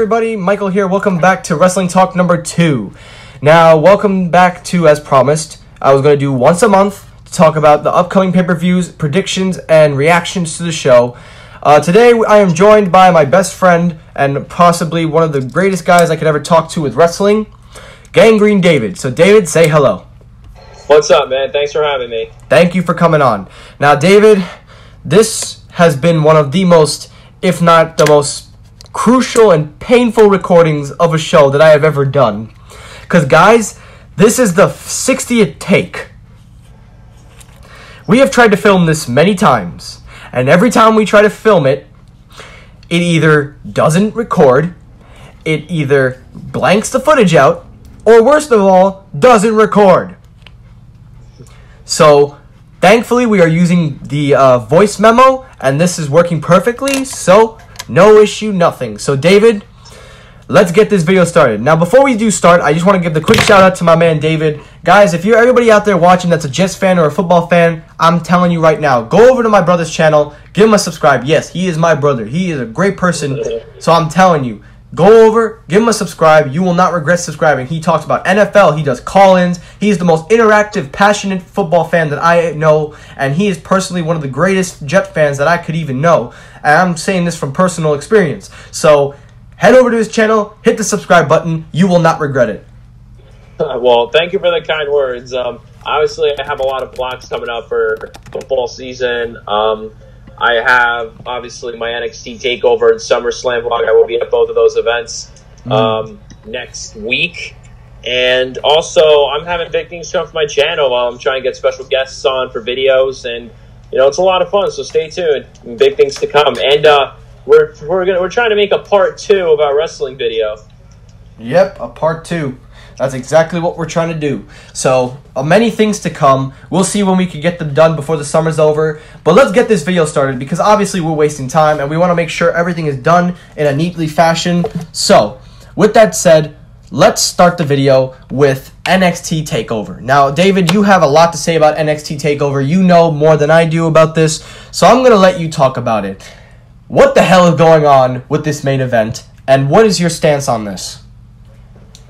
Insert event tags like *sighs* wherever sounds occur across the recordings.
everybody, Michael here. Welcome back to Wrestling Talk number two. Now, welcome back to, as promised, I was going to do once a month to talk about the upcoming pay per views, predictions, and reactions to the show. Uh, today, I am joined by my best friend and possibly one of the greatest guys I could ever talk to with wrestling, GangGreen David. So, David, say hello. What's up, man? Thanks for having me. Thank you for coming on. Now, David, this has been one of the most, if not the most crucial and painful recordings of a show that I have ever done. Because, guys, this is the 60th take. We have tried to film this many times, and every time we try to film it, it either doesn't record, it either blanks the footage out, or worst of all, doesn't record. So, thankfully, we are using the uh, voice memo, and this is working perfectly. So, no issue, nothing. So, David, let's get this video started. Now, before we do start, I just want to give the quick shout out to my man David. Guys, if you're everybody out there watching that's a Jets fan or a football fan, I'm telling you right now, go over to my brother's channel, give him a subscribe. Yes, he is my brother. He is a great person. So I'm telling you, go over, give him a subscribe. You will not regret subscribing. He talks about NFL, he does call-ins. He is the most interactive, passionate football fan that I know, and he is personally one of the greatest Jet fans that I could even know. And I'm saying this from personal experience. So head over to his channel, hit the subscribe button. You will not regret it. *laughs* well, thank you for the kind words. Um, obviously, I have a lot of blocks coming up for football season. Um, I have obviously my NXT Takeover and SummerSlam vlog. I will be at both of those events um, next week. And also, I'm having big things come for my channel. While I'm trying to get special guests on for videos, and you know it's a lot of fun. So stay tuned. Big things to come. And uh, we're we're gonna we're trying to make a part two of our wrestling video. Yep, a part two. That's exactly what we're trying to do. So, uh, many things to come. We'll see when we can get them done before the summer's over. But let's get this video started because obviously we're wasting time and we want to make sure everything is done in a neatly fashion. So, with that said, let's start the video with NXT TakeOver. Now, David, you have a lot to say about NXT TakeOver. You know more than I do about this. So, I'm going to let you talk about it. What the hell is going on with this main event? And what is your stance on this?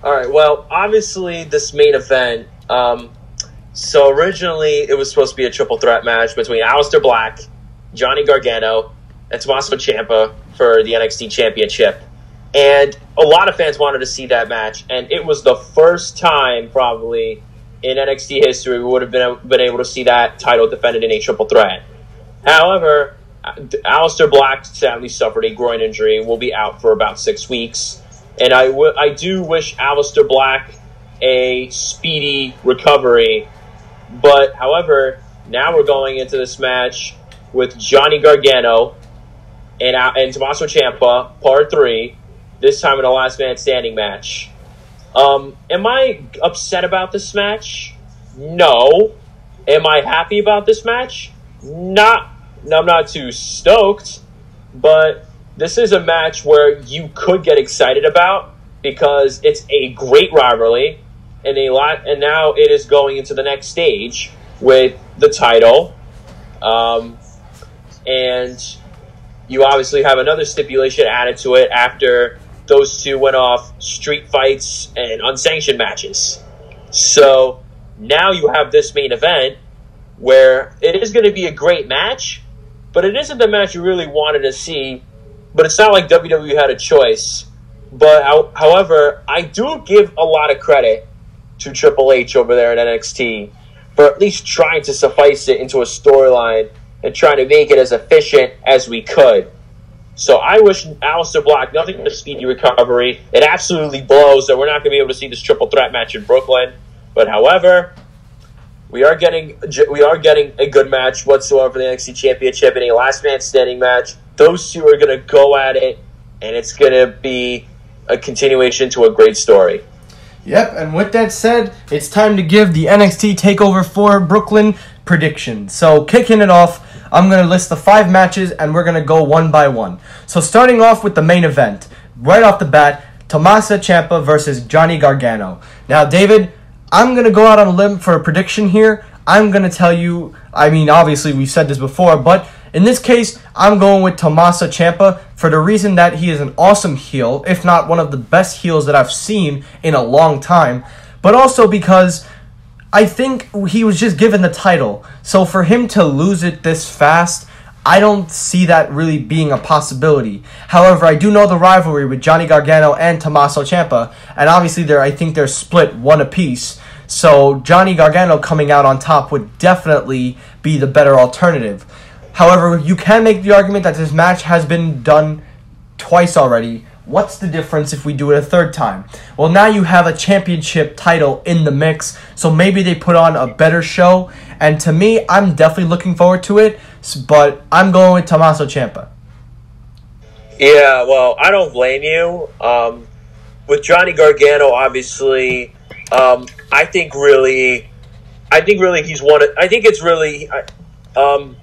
All right. Well, obviously, this main event. Um, so originally, it was supposed to be a triple threat match between Aleister Black, Johnny Gargano, and Tommaso Ciampa for the NXT Championship. And a lot of fans wanted to see that match, and it was the first time probably in NXT history we would have been been able to see that title defended in a triple threat. However, Aleister Black sadly suffered a groin injury and will be out for about six weeks. And I, w- I do wish Aleister Black a speedy recovery. But, however, now we're going into this match with Johnny Gargano and, uh, and Tommaso Ciampa, part three, this time in a last man standing match. Um, am I upset about this match? No. Am I happy about this match? Not. I'm not too stoked, but this is a match where you could get excited about because it's a great rivalry and a lot and now it is going into the next stage with the title um, and you obviously have another stipulation added to it after those two went off street fights and unsanctioned matches so now you have this main event where it is going to be a great match but it isn't the match you really wanted to see but it's not like WWE had a choice. But however, I do give a lot of credit to Triple H over there in NXT for at least trying to suffice it into a storyline and trying to make it as efficient as we could. So I wish Aleister Black nothing but a speedy recovery. It absolutely blows that we're not going to be able to see this triple threat match in Brooklyn. But however, we are getting we are getting a good match whatsoever for the NXT Championship in a last man standing match. Those two are going to go at it, and it's going to be a continuation to a great story. Yep, and with that said, it's time to give the NXT Takeover 4 Brooklyn prediction. So, kicking it off, I'm going to list the five matches and we're going to go one by one. So, starting off with the main event, right off the bat, Tommaso Ciampa versus Johnny Gargano. Now, David, I'm going to go out on a limb for a prediction here. I'm going to tell you, I mean, obviously, we've said this before, but In this case, I'm going with Tommaso Ciampa for the reason that he is an awesome heel, if not one of the best heels that I've seen in a long time, but also because I think he was just given the title. So for him to lose it this fast, I don't see that really being a possibility. However, I do know the rivalry with Johnny Gargano and Tommaso Ciampa, and obviously they're I think they're split one apiece. So Johnny Gargano coming out on top would definitely be the better alternative. However, you can make the argument that this match has been done twice already. What's the difference if we do it a third time? Well, now you have a championship title in the mix, so maybe they put on a better show. And to me, I'm definitely looking forward to it, but I'm going with Tommaso Ciampa. Yeah, well, I don't blame you. Um, with Johnny Gargano, obviously, um, I think really, I think really he's one. Of, I think it's really, um,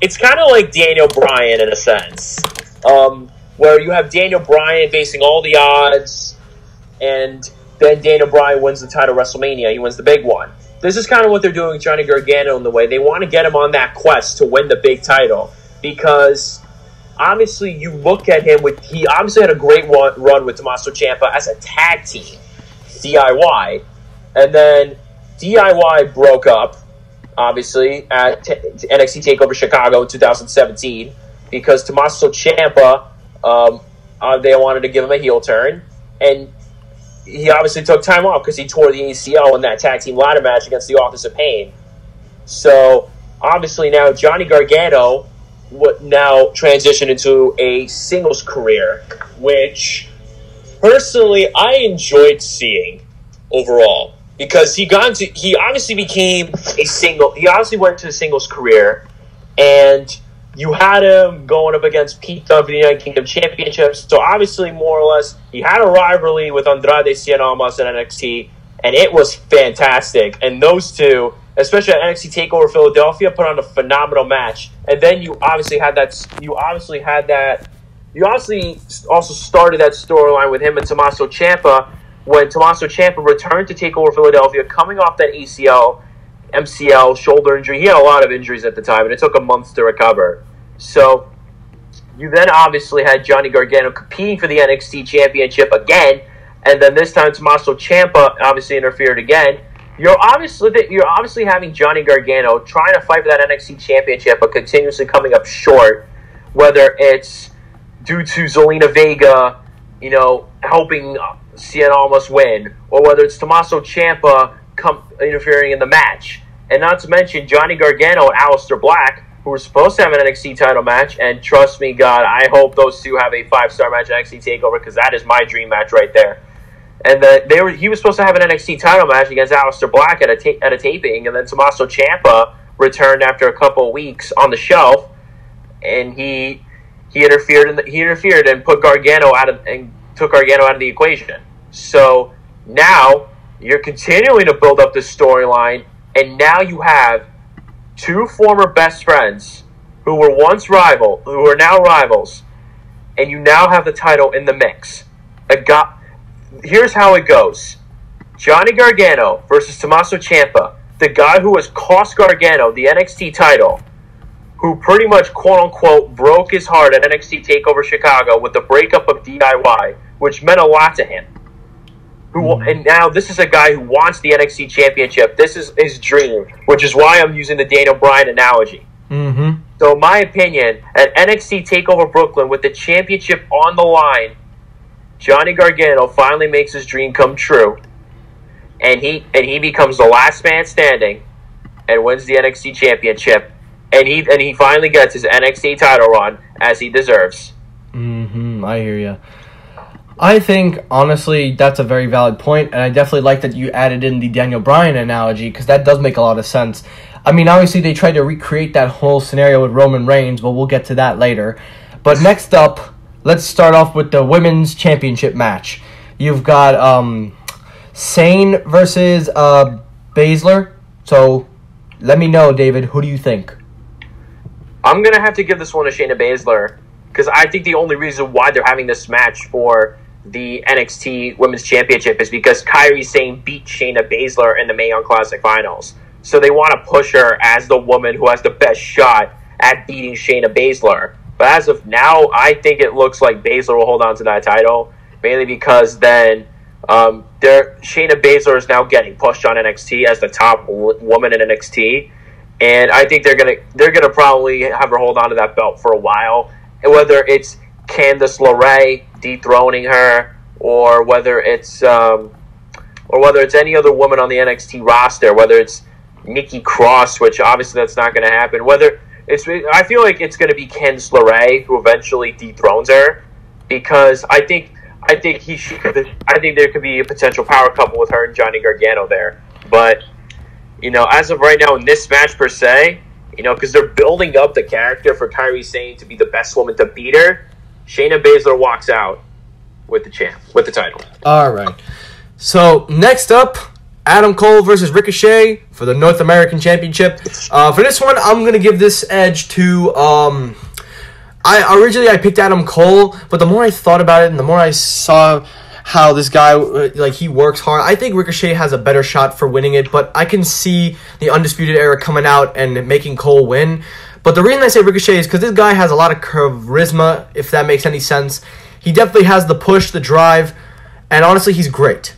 it's kind of like Daniel Bryan in a sense, um, where you have Daniel Bryan facing all the odds, and then Daniel Bryan wins the title WrestleMania. He wins the big one. This is kind of what they're doing with Johnny Gargano in the way they want to get him on that quest to win the big title because obviously you look at him with he obviously had a great run with Tommaso Ciampa as a tag team, DIY, and then DIY broke up obviously at NXT Takeover Chicago in 2017 because Tommaso Ciampa um, uh, they wanted to give him a heel turn and he obviously took time off because he tore the ACL in that tag team ladder match against the Authors of Pain. So obviously now Johnny Gargano would now transition into a singles career, which personally I enjoyed seeing overall because he got into, he obviously became a single he obviously went to a singles career and you had him going up against Pete Dunne the United Kingdom Championships. So obviously, more or less, he had a rivalry with Andrade Cien Almas at NXT, and it was fantastic. And those two, especially at NXT Takeover Philadelphia, put on a phenomenal match. And then you obviously had that. You obviously had that. You obviously also started that storyline with him and Tommaso Ciampa when Tommaso Ciampa returned to Takeover Philadelphia, coming off that ACL MCL, shoulder injury. He had a lot of injuries at the time, and it took a month to recover. So you then obviously had Johnny Gargano competing for the NXT Championship again, and then this time Tommaso Ciampa obviously interfered again. You're obviously you're obviously having Johnny Gargano trying to fight for that NXT Championship, but continuously coming up short. Whether it's due to Zelina Vega, you know, helping Cien Almas win, or whether it's Tommaso Ciampa interfering in the match. And not to mention Johnny Gargano and Aleister Black, who were supposed to have an NXT title match. And trust me, God, I hope those two have a five star match at NXT Takeover because that is my dream match right there. And the, they were he was supposed to have an NXT title match against Aleister Black at a ta- at a taping, and then Tommaso Ciampa returned after a couple weeks on the shelf, and he he interfered in the, he interfered and put Gargano out of and took Gargano out of the equation. So now you're continuing to build up this storyline, and now you have two former best friends who were once rival, who are now rivals, and you now have the title in the mix. A go- Here's how it goes: Johnny Gargano versus Tommaso Ciampa, the guy who has cost Gargano the NXT title, who pretty much quote unquote broke his heart at NXT Takeover Chicago with the breakup of DIY, which meant a lot to him who and now this is a guy who wants the NXT championship. This is his dream, which is why I'm using the Daniel Bryan analogy. Mm-hmm. So, in my opinion, at NXT Takeover Brooklyn with the championship on the line, Johnny Gargano finally makes his dream come true, and he and he becomes the last man standing, and wins the NXT championship, and he and he finally gets his NXT title run as he deserves. Mm-hmm. I hear you. I think honestly that's a very valid point, and I definitely like that you added in the Daniel Bryan analogy because that does make a lot of sense. I mean, obviously they tried to recreate that whole scenario with Roman Reigns, but we'll get to that later. But next up, let's start off with the women's championship match. You've got um, Sane versus uh, Baszler. So let me know, David. Who do you think? I'm gonna have to give this one to Shayna Baszler because I think the only reason why they're having this match for the NXT Women's Championship is because Kairi Sane beat Shayna Baszler in the Mae Young Classic Finals. So they want to push her as the woman who has the best shot at beating Shayna Baszler. But as of now, I think it looks like Baszler will hold on to that title, mainly because then um, there Shayna Baszler is now getting pushed on NXT as the top w- woman in NXT, and I think they're gonna they're gonna probably have her hold on to that belt for a while. And whether it's Candice LeRae dethroning her, or whether it's um, or whether it's any other woman on the NXT roster, whether it's Nikki Cross, which obviously that's not going to happen. Whether it's, I feel like it's going to be Candice LeRae who eventually dethrones her, because I think I think he should. I think there could be a potential power couple with her and Johnny Gargano there. But you know, as of right now in this match per se, you know, because they're building up the character for Kairi Sane to be the best woman to beat her. Shayna Baszler walks out with the champ with the title. All right. So next up, Adam Cole versus Ricochet for the North American Championship. Uh, for this one, I'm gonna give this edge to. Um, I originally I picked Adam Cole, but the more I thought about it and the more I saw how this guy like he works hard, I think Ricochet has a better shot for winning it. But I can see the Undisputed Era coming out and making Cole win. But the reason I say Ricochet is because this guy has a lot of charisma, if that makes any sense. He definitely has the push, the drive, and honestly, he's great.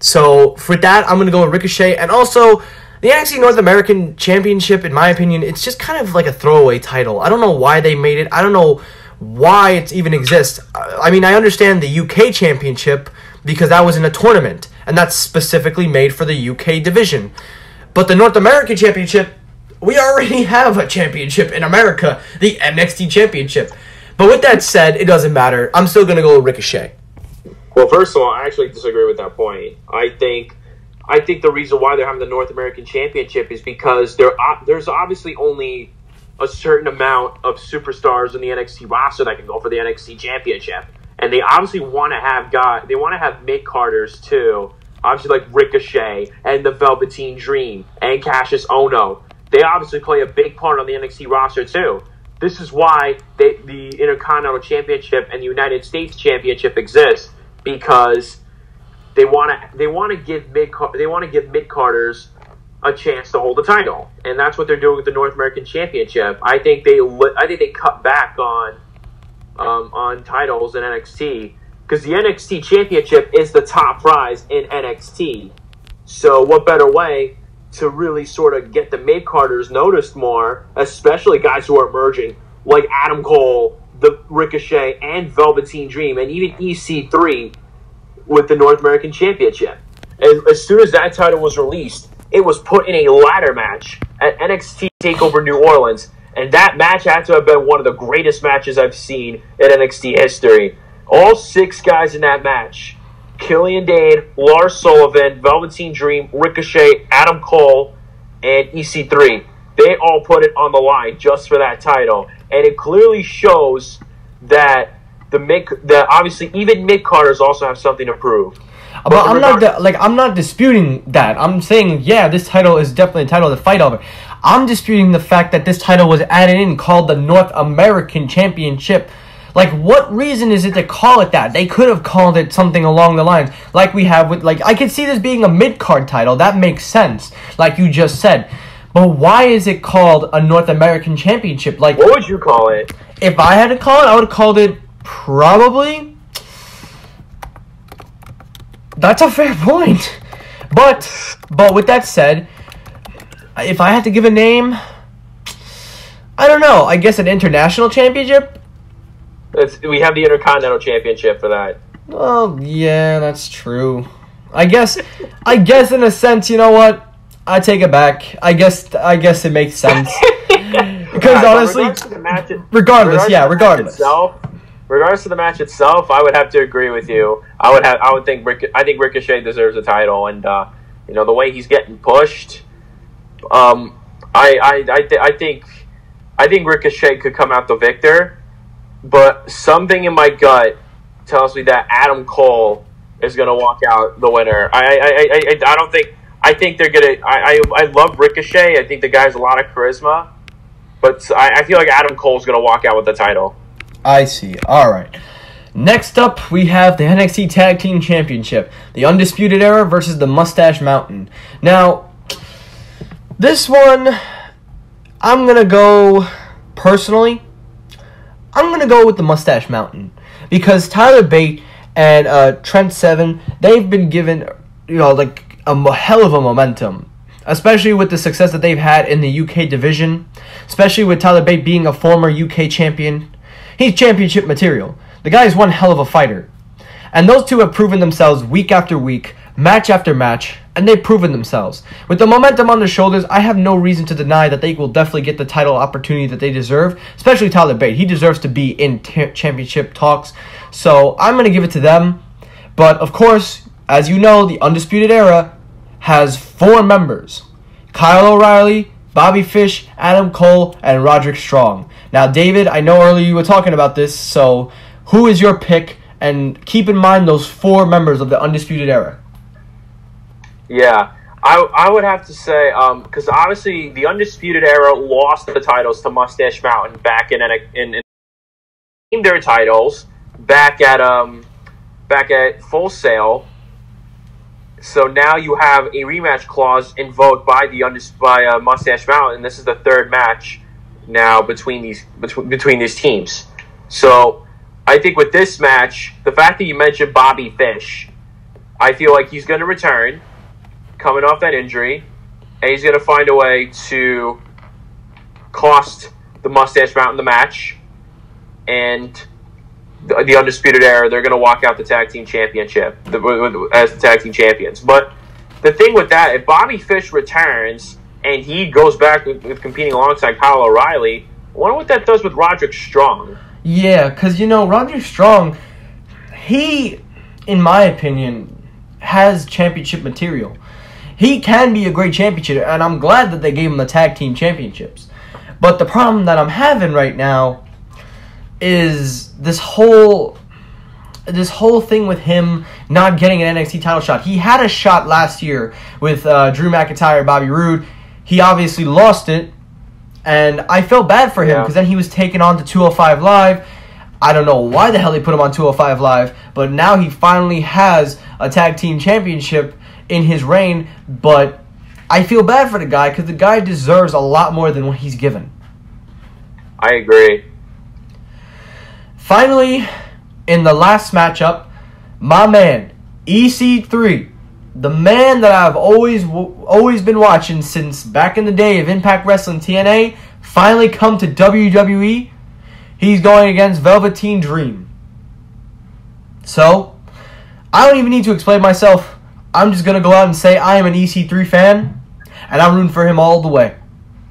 So for that, I'm gonna go with Ricochet, and also the NXT North American Championship. In my opinion, it's just kind of like a throwaway title. I don't know why they made it. I don't know why it even exists. I mean, I understand the UK Championship because that was in a tournament, and that's specifically made for the UK division. But the North American Championship, we already *laughs* have a championship in America, the NXT Championship. But with that said, it doesn't matter. I'm still gonna go with Ricochet. Well, first of all, I actually disagree with that point. I think I think the reason why they're having the North American Championship is because there there's obviously only a certain amount of superstars in the NXT roster that can go for the NXT Championship, and they obviously want to have guys. They want to have mid carders too. Obviously, like Ricochet and the Velveteen Dream and Kassius Ohno. They obviously play a big part on the NXT roster too. This is why they, the Intercontinental Championship and the United States Championship exist because they want to they want to give mid they want to give mid carders a chance to hold the title, and that's what they're doing with the North American Championship. I think they I think they cut back on um, on titles in NXT because the NXT Championship is the top prize in NXT. So what better way to really sort of get the mid carders noticed more, especially guys who are emerging like Adam Cole, the Ricochet and Velveteen Dream, and even EC3 with the North American Championship. And as soon as that title was released, it was put in a ladder match at NXT Takeover New Orleans, and that match had to have been one of the greatest matches I've seen in NXT history. All six guys in that match Killian Dain, Lars Sullivan, Velveteen Dream, Ricochet, Adam Cole, and EC3 they all put it on the line just for that title, and it clearly shows that the mid that obviously even mid carders also have something to prove. Uh, but, but I'm not like I'm not disputing that. I'm saying yeah, this title is definitely a title to fight over. I'm disputing the fact that this title was added in called the North American Championship. Like, what reason is it to call it that? They could have called it something along the lines like we have with like I could see this being a mid card title. That makes sense, like you just said. But why is it called a North American Championship? Like, what would you call it? If I had to call it, I would have called it probably. That's a fair point. But, but with that said, if I had to give a name, I don't know. I guess an international championship. It's, we have the Intercontinental Championship for that. Well, yeah, that's true. I guess, I guess in a sense, you know what? I take it back. I guess I guess it makes sense. *laughs* because honestly, regardless, regardless yeah, regardless. Itself, regardless of the match itself, I would have to agree with you. I would have. I would think. Ric- I think Ricochet deserves a title, and uh, you know the way he's getting pushed. Um, I I I, th- I think I think Ricochet could come out the victor, but something in my gut tells me that Adam Cole is going to walk out the winner. I I, I I I don't think I think they're gonna. I, I, I love Ricochet. I think the guy's a lot of charisma, but I, I feel like Adam Cole's gonna walk out with the title. I see. All right. Next up, we have the NXT Tag Team Championship, the Undisputed Era versus the Mustache Mountain. Now, this one, I'm gonna go. personally, I'm to go with the Mustache Mountain because Tyler Bate and uh, Trent Seven, they've been given, you know, like a hell of a momentum, especially with the success that they've had in the UK division, especially with Tyler Bate being a former UK champion. He's championship material. The guy is one hell of a fighter. And those two have proven themselves week after week, match after match, and they've proven themselves. With the momentum on their shoulders, I have no reason to deny that they will definitely get the title opportunity that they deserve, especially Tyler Bate. He deserves to be in t- championship talks. So I'm going to give it to them. But of course, as you know, the Undisputed Era has four members Kyle O'Reilly, Bobby Fish, Adam Cole, and Roderick Strong. Now, David, I know earlier you were talking about this, so who is your pick? And keep in mind those four members of the Undisputed Era. Yeah, I, I would have to say because um, obviously the Undisputed Era lost the titles to Mustache Mountain back in in, in, in their titles back at um back at Full Sail. So now you have a rematch clause invoked by the undis- by uh, Mustache Mountain. This is the third match now between these between between these teams. So I think with this match, the fact that you mentioned Bobby Fish, I feel like he's going to return coming off that injury, and he's going to find a way to cost the Mustache Mountain the match, and the, the Undisputed Era, they're going to walk out the tag team championship the, as the tag team champions. But the thing with that, if Bobby Fish returns and he goes back with, with competing alongside Kyle O'Reilly, I wonder what that does with Roderick Strong. Yeah, because, you know, Roderick Strong, he, in my opinion, has championship material he can be a great championship, and I'm glad that they gave him the tag team championships. But the problem that I'm having right now is this whole this whole thing with him not getting an NXT title shot. He had a shot last year with uh, Drew McIntyre, and Bobby Roode. He obviously lost it, and I felt bad for him because yeah. then he was taken on to 205 Live. I don't know why the hell they put him on 205 Live, but now he finally has a tag team championship in his reign, but I feel bad for the guy because the guy deserves a lot more than what he's given. I agree. Finally, in the last matchup, my man EC3, the man that I've always always been watching since back in the day of Impact Wrestling TNA, finally come to WWE. He's going against Velveteen Dream. So, I don't even need to explain myself. I'm just gonna go out and say I am an EC3 fan, and I'm rooting for him all the way.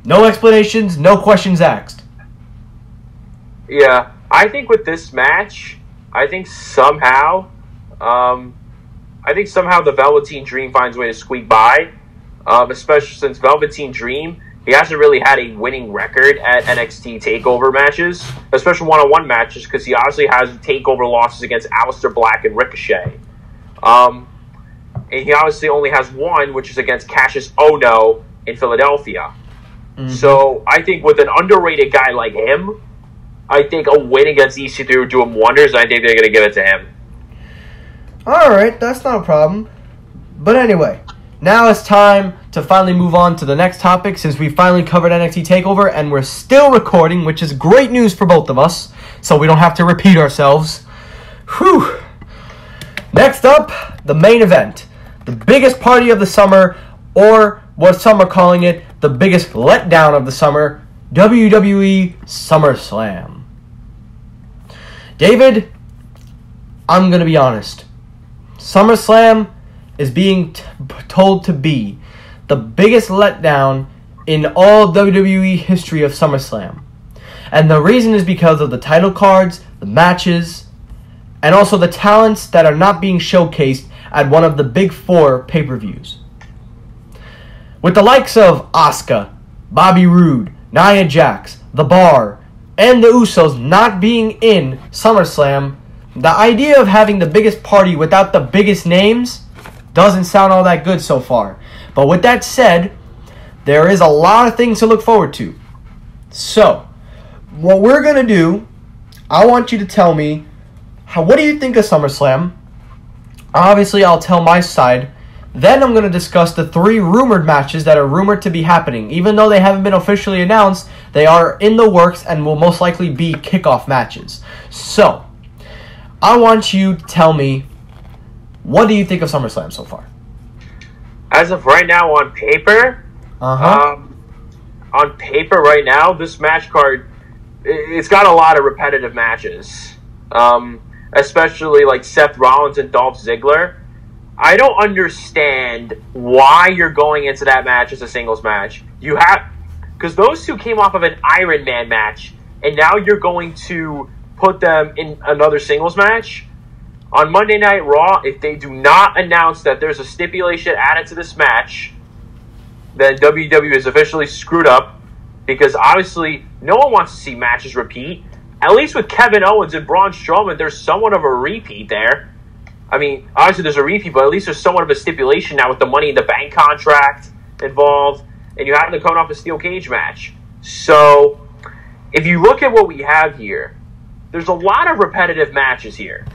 No explanations, no questions asked. Yeah, I think with this match, I think somehow, um, I think somehow the Velveteen Dream finds a way to squeak by, um, especially since Velveteen Dream he hasn't really had a winning record at NXT Takeover matches, especially one-on-one matches, because he obviously has Takeover losses against Aleister Black and Ricochet. Um, and he obviously only has one, which is against Kassius Ohno in Philadelphia. Mm-hmm. So I think with an underrated guy like him, I think a win against EC3 would do him wonders. I think they're going to give it to him. All right, that's not a problem. But anyway, now it's time to finally move on to the next topic since we finally covered NXT TakeOver and we're still recording, which is great news for both of us, so we don't have to repeat ourselves. Whew. Next up, the main event the biggest party of the summer, or what some are calling it, the biggest letdown of the summer WWE SummerSlam. David, I'm going to be honest. SummerSlam is being t- told to be the biggest letdown in all WWE history of SummerSlam. And the reason is because of the title cards, the matches, and also the talents that are not being showcased at one of the big four pay per views. With the likes of Asuka, Bobby Roode, Nia Jax, The Bar, and the Usos not being in SummerSlam, the idea of having the biggest party without the biggest names doesn't sound all that good so far. But with that said, there is a lot of things to look forward to. So, what we're going to do, I want you to tell me how what do you think of SummerSlam? Obviously, I'll tell my side. Then I'm going to discuss the three rumored matches that are rumored to be happening. Even though they haven't been officially announced, They are in the works and will most likely be kickoff matches. So, I want you to tell me what do you think of SummerSlam so far? As of right now, on paper, Uh huh. um, on paper right now, this match card it's got a lot of repetitive matches. Um, especially like Seth Rollins and Dolph Ziggler. I don't understand why you're going into that match as a singles match. You have because those two came off of an Iron Man match, and now you're going to put them in another singles match on Monday Night Raw. If they do not announce that there's a stipulation added to this match, then WWE is officially screwed up because obviously no one wants to see matches repeat. At least with Kevin Owens and Braun Strowman, there's somewhat of a repeat there. I mean, obviously there's a repeat, but at least there's somewhat of a stipulation now with the Money in the Bank contract involved, and you have them coming off a steel cage match. So, if you look at what we have here, there's a lot of repetitive matches here,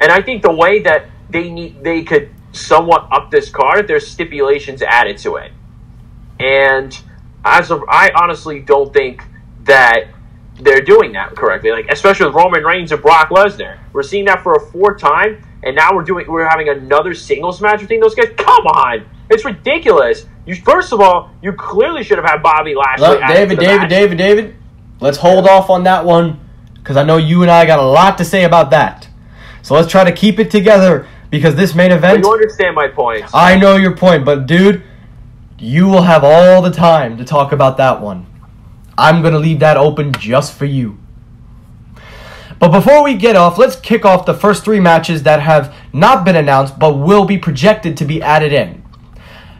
and I think the way that they need they could somewhat up this card, there's stipulations added to it, and as of, I honestly don't think that they're doing that correctly. Like especially with Roman Reigns and Brock Lesnar, we're seeing that for a fourth time, and now we're doing we're having another singles match between those guys. Come on, it's ridiculous. You first of all, you clearly should have had Bobby Lashley. Look, David, David, match. David, David. Let's hold off on that one because I know you and I got a lot to say about that. So let's try to keep it together because this main But event. you understand my point. I know your point, but dude, you will have all the time to talk about that one. I'm going to leave that open just for you. But before we get off, let's kick off the first three matches that have not been announced but will be projected to be added in.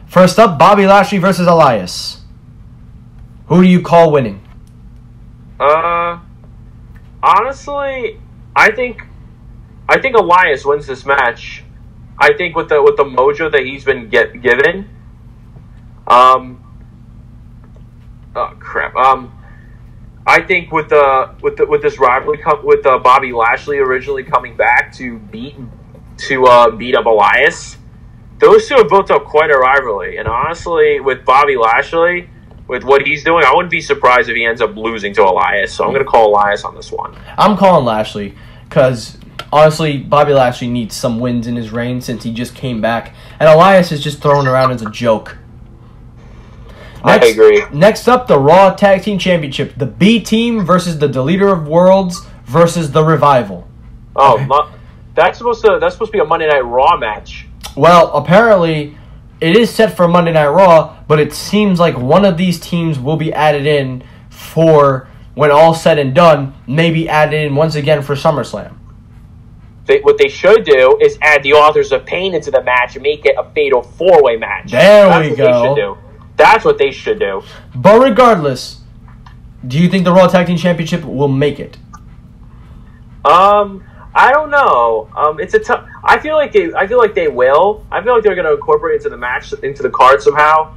First up, Bobby Lashley versus Elias. Who do you call winning? Uh, honestly, I think I think Elias wins this match. I think with the with the mojo that he's been get given. Um. Oh crap. Um. I think with the with the with this rivalry with uh, Bobby Lashley originally coming back to beat to uh, beat up Elias, those two have built up quite a rivalry. And honestly, with Bobby Lashley, with what he's doing, I wouldn't be surprised if he ends up losing to Elias. So I'm going to call Elias on this one. I'm calling Lashley because honestly, Bobby Lashley needs some wins in his reign since he just came back, and Elias is just thrown around as a joke. I agree. Next up, the Raw Tag Team Championship: the B Team versus the Deleter of Worlds versus the Revival. Oh, not, that's supposed to that's supposed to be a Monday Night Raw match. Well, apparently, it is set for Monday Night Raw, but it seems like one of these teams will be added in for when all said and done. Maybe added in once again for SummerSlam. They, what they should do is add the Authors of Pain into the match and make it a fatal four way match. There That's we go. They should do. That's what they should do. But regardless, do you think the Raw Tag Team Championship will make it? Um, I don't know. Um, it's a tough. I feel like they. I feel like they will. I feel like they're going to incorporate it into the match into the card somehow.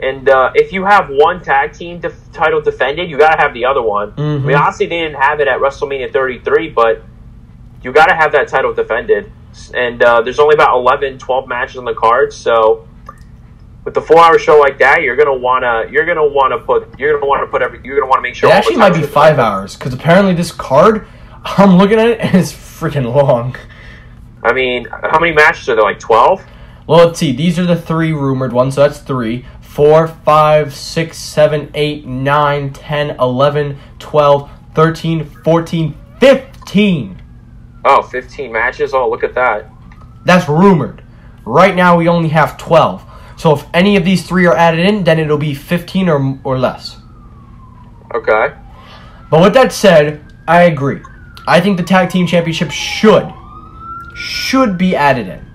And uh, if you have one tag team def- title defended, you got to have the other one. I Mhm. mean, obviously they didn't have it at WrestleMania 33, but you got to have that title defended. And uh, there's only about 11, 12 matches on the card, so with the four-hour show like that, you're gonna wanna you're gonna wanna put you're gonna wanna put every you're gonna wanna make sure It all actually might be five hours because apparently this card, *laughs* I'm looking at it and it's freaking long. I mean, how many matches are there? Like 12? Well, let's see. These are the three rumored ones. So that's three, four, five, six, seven, eight, nine, ten, eleven, twelve, thirteen, fourteen, fifteen. Oh, 15 matches. Oh, look at that. That's rumored. Right now, we only have 12. So if any of these three are added in, then it'll be 15 or, or less. Okay. But with that said, I agree. I think the tag team championship should should be added in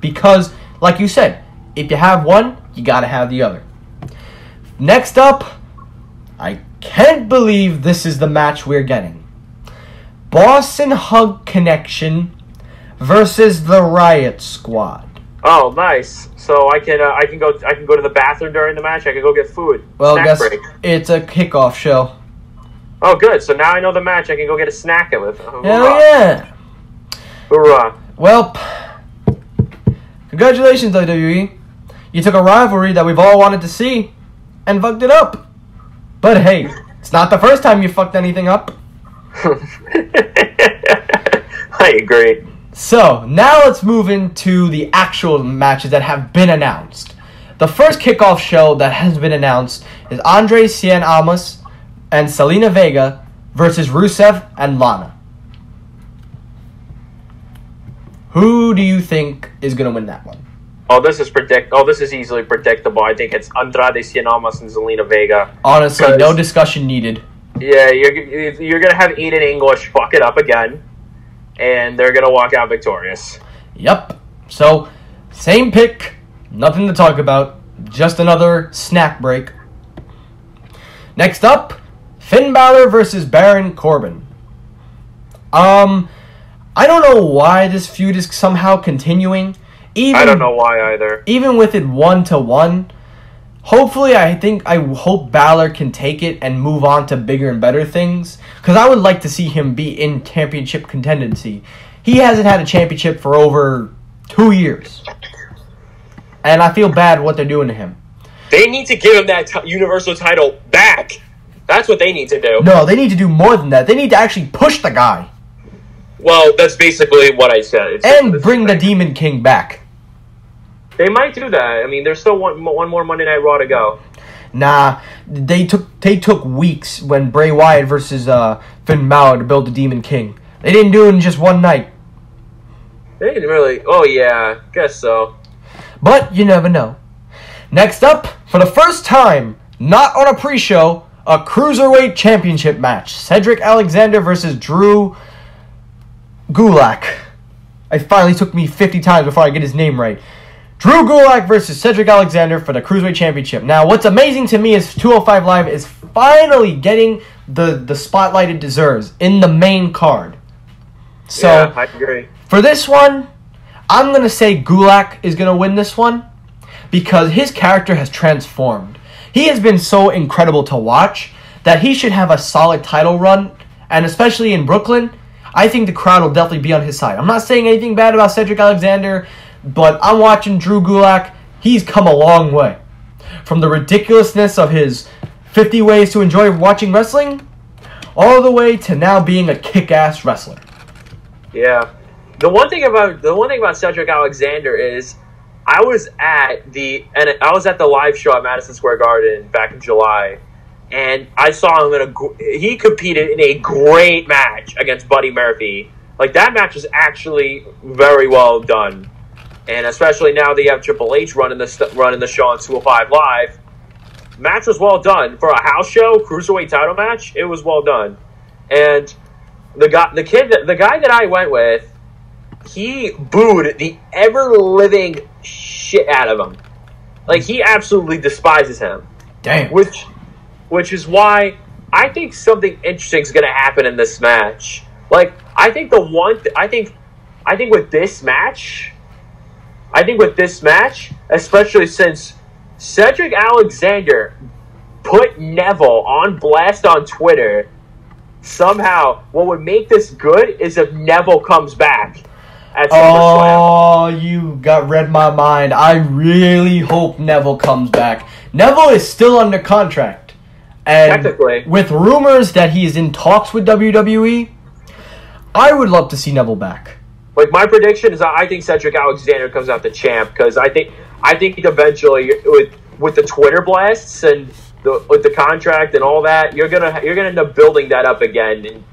because, like you said, if you have one, you gotta have the other. Next up, I can't believe this is the match we're getting. Boss 'n' Hug Connection versus the Riott Squad. Oh, nice. So I can uh, I can go I can go to the bathroom during the match. I can go get food. Well, Snack guess break. it's a kickoff show. Oh, good. So now I know the match. I can go get a snack with. Hoorah. Hell yeah! Hoorah. Well, congratulations, WWE. You took a rivalry that we've all wanted to see and fucked it up. But hey, it's not the first time you fucked anything up. *laughs* I agree. So now let's move into the actual matches that have been announced. The first kickoff show that has been announced is Andrade Cien Almas and Zelina Vega versus Rusev and Lana. Who do you think is gonna win that one? Oh, this is predict. Oh, this is easily predictable. I think it's Andrade Cien Almas and Zelina Vega. Honestly, no discussion needed. Yeah, you're you're gonna have Aiden English fuck it up again, and they're gonna walk out victorious. Yep. So, same pick, nothing to talk about, just another snack break. Next up, Finn Balor versus Baron Corbin. Um, I don't know why this feud is somehow continuing. Even I don't know why either. even with it one to one, hopefully I think I hope Balor can take it and move on to bigger and better things. Because I would like to see him be in championship contendency. He hasn't had a championship for over two years, and I feel bad what they're doing to him. They need to give him that t- universal title back. That's what they need to do. No, they need to do more than that. They need to actually push the guy Well, that's basically what I said. It's and bring the. Demon King back. They might do that. I mean, there's still one one more Monday Night Raw to go. Nah, they took they took weeks when Bray Wyatt versus uh, Finn Balor to build the Demon King. They didn't do it in just one night. They didn't really. Oh yeah, guess so. But you never know. Next up, for the first time, not on a pre show, a Cruiserweight Championship match Cedric Alexander versus Drew Gulak. It finally took me 50 times before I get his name right. Drew Gulak versus Cedric Alexander for the Cruiserweight Championship. Now, what's amazing to me is 205 Live is finally getting the, the spotlight it deserves in the main card. So, yeah, I agree. for this one, I'm gonna say Gulak is gonna win this one because his character has transformed. He has been so incredible to watch that he should have a solid title run, and especially in Brooklyn, I think the crowd will definitely be on his side. I'm not saying anything bad about Cedric Alexander, but I'm watching Drew Gulak. He's come a long way from the ridiculousness of his 50 ways to enjoy watching wrestling, all the way to now being a kick-ass wrestler. Yeah. The one thing about the one thing about Cedric Alexander is I was at the and I was at the live show at Madison Square Garden back in July, and I saw him in a he competed in a great match against Buddy Murphy. Like that match was actually very well done, and especially now that you have Triple H running the running the show on 205 Live, match was well done for a house show cruiserweight title match. It was well done, and the guy the kid that, the guy that I went with he booed the ever living shit out of him. Like he absolutely despises him. Damn. Which which is why I think something interesting is going to happen in this match. Like I think the one th- I think I think with this match I think with this match, especially since Cedric Alexander put Neville on blast on Twitter, somehow what would make this good is if Neville comes back at oh, SummerSlam. Oh, you got read my mind. I really hope Neville comes back. Neville is still under contract. And Technically. with rumors that he is in talks with WWE, I would love to see Neville back. Like my prediction is, I think Cedric Alexander comes out the champ because I think I think eventually with with the Twitter blasts and the, with the contract and all that, you're gonna you're gonna end up building that up again. And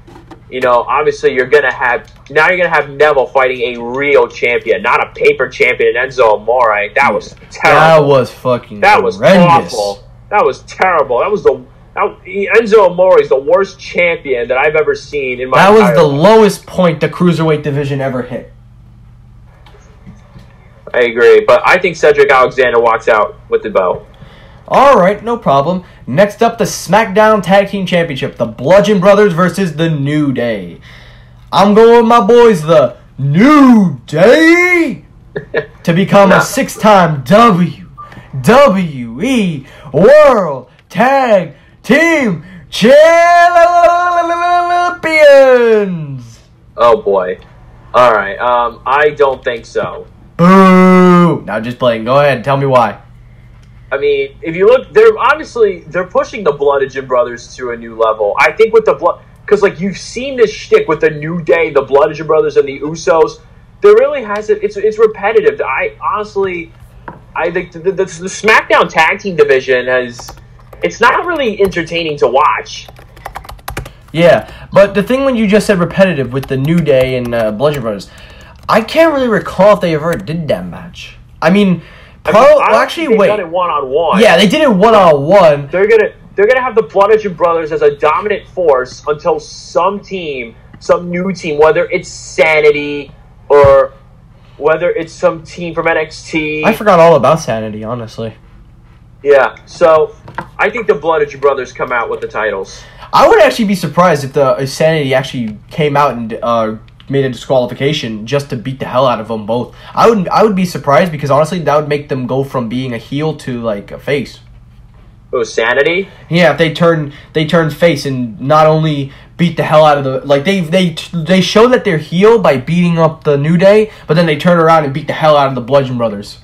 you know, obviously, you're gonna have now you're gonna have Neville fighting a real champion, not a paper champion, Enzo Amore. That was terrible. That was fucking That was horrendous. awful. That was terrible. That was the Enzo Amore is the worst champion that I've ever seen in my. Life That was the life. lowest point the cruiserweight division ever hit. I agree, but I think Cedric Alexander walks out with the belt. All right, no problem. Next up, the SmackDown Tag Team Championship: the Bludgeon Brothers versus the New Day. I'm going with my boys, the New Day, to become *laughs* Nah. a six-time WWE World Tag Team Champions. Oh boy. All right. Um, I don't think so. Boo! Now just playing. Go ahead. Tell me why. I mean, if you look, they're obviously they're pushing the Bludgeon Brothers to a new level. I think with the blood, because like you've seen this shtick with the New Day, the Bludgeon Brothers, and the Usos. There really hasn't. It's it's repetitive. I honestly, I think the, the, the SmackDown Tag Team division has. It's not really entertaining to watch. Yeah, but the thing when you just said repetitive with the New Day and uh, Bludgeon Brothers, I can't really recall if they ever did that match. I mean, I mean, well, actually, they've wait. done it one on one. Yeah, they did it one on one. they're gonna they're gonna have the Bludgeon Brothers as a dominant force until some team, some new team, whether it's Sanity or whether it's some team from NXT. I forgot all about Sanity, honestly. yeah, so I think the Bludgeon Brothers come out with the titles. I would actually be surprised if the if Sanity actually came out and uh, made a disqualification just to beat the hell out of them both. I would I would be surprised because honestly that would make them go from being a heel to like a face. Oh, Sanity. Yeah, if they turn they turn face and not only beat the hell out of the like they they they show that they're heel by beating up the New Day, but then they turn around and beat the hell out of the Bludgeon Brothers.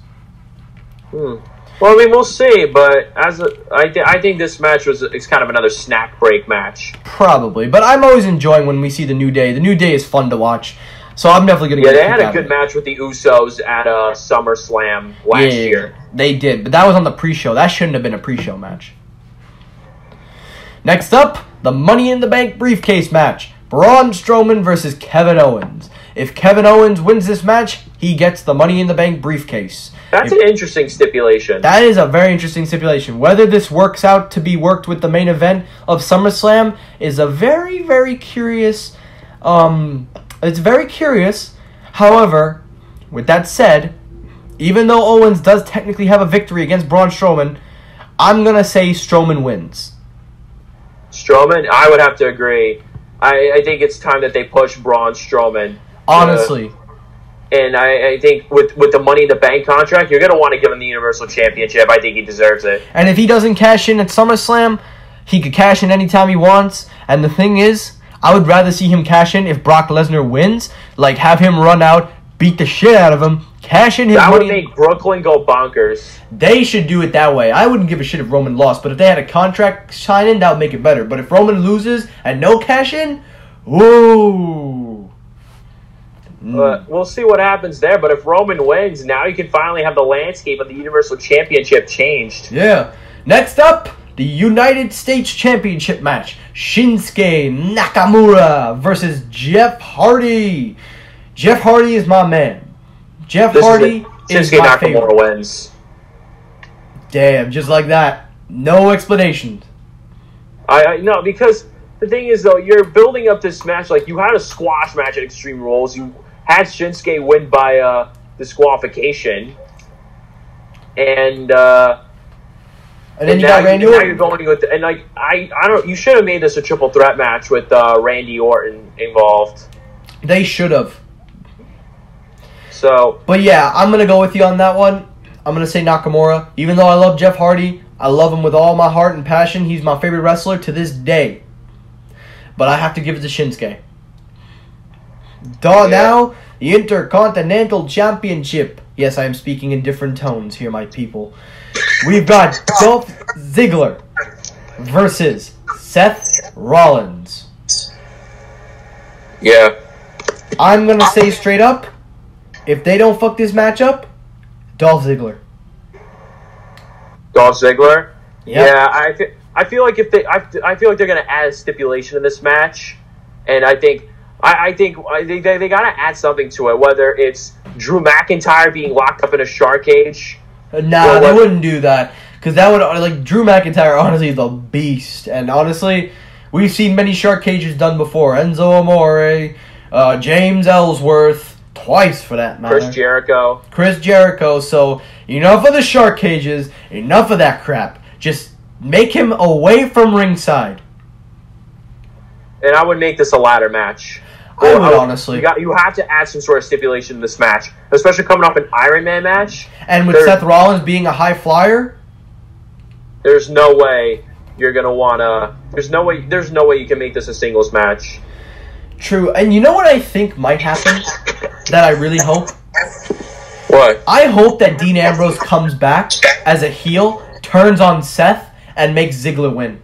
Hmm. Well, I mean, we'll see, but as a, I, th- I think this match was it's kind of another snack break match. Probably, but I'm always enjoying when we see the New Day. The New Day is fun to watch, so I'm definitely gonna Yeah, they had a good match with the Usos at uh, SummerSlam last Yeah, year. They did, but that was on the pre-show. That shouldn't have been a pre-show match. Next up, the Money in the Bank briefcase match: Braun Strowman versus Kevin Owens. If Kevin Owens wins this match, he gets the Money in the Bank briefcase. That's If- an interesting stipulation. That is a very interesting stipulation. Whether this works out to be worked with the main event of SummerSlam is a very, very curious. Um, it's very curious. However, with that said, even though Owens does technically have a victory against Braun Strowman, I'm gonna say Strowman wins. Strowman, I would have to agree. I, I think it's time that they push Braun Strowman. Honestly, And I, I think with, with the Money in the Bank contract, you're going to want to give him the Universal Championship. I think he deserves it. and if he doesn't cash in at SummerSlam, he could cash in anytime he wants. And the thing is, I would rather see him cash in if Brock Lesnar wins, like have him run out, beat the shit out of him, cash in his That would money. make Brooklyn go bonkers. They should do it that way. I wouldn't give a shit if Roman lost, but if they had a contract sign in, that would make it better. But if Roman loses and no cash in, ooh. Mm. But we'll see what happens there. But if Roman wins, now you can finally have the landscape of the Universal Championship changed. Yeah. Next up, the United States Championship match: Shinsuke Nakamura versus Jeff Hardy. Jeff Hardy is my man. Jeff This Hardy is is, my Nakamura favorite. wins. Damn, just like that. No explanations. I, I no because the thing is though you're building up this match like you had a squash match at Extreme Rules. You had Shinsuke win by uh, disqualification, and uh, And then and you now, got Randy now you're going with and like I I don't you should have made this a triple threat match with uh, Randy Orton involved. They should have. So But yeah, I'm gonna go with you on that one. I'm gonna say Nakamura. Even though I love Jeff Hardy, I love him with all my heart and passion. He's my favorite wrestler to this day. But I have to give it to Shinsuke. Daw Yeah. now the Intercontinental Championship. Yes, I am speaking in different tones here, my people. We've got *laughs* Dolph Ziggler versus Seth Rollins. yeah, I'm gonna say straight up, if they don't fuck this match up, Dolph Ziggler. Dolph Ziggler. Yep. Yeah, I I feel like if they I, I feel like they're gonna add a stipulation in this match, and I think I, I think I think they, they gotta add something to it. Whether it's Drew McIntyre being locked up in a shark cage, Uh, Nah, they wouldn't do that because that would like Drew McIntyre. Honestly, is a beast, and honestly, we've seen many shark cages done before. Enzo Amore, uh, James Ellsworth, twice for that matter. Chris Jericho. Chris Jericho. So enough of the shark cages. Enough of that crap. Just make him away from ringside. And I would make this a ladder match. I would oh, honestly. You got you have to add some sort of stipulation in this match, especially coming off an Iron Man match. And with There- Seth Rollins being a high flyer, There's no way you're gonna wanna. There's no way. There's no way you can make this a singles match. true. And you know what I think might happen? That I really hope. What? I hope that Dean Ambrose comes back as a heel turns on Seth and makes Ziggler win.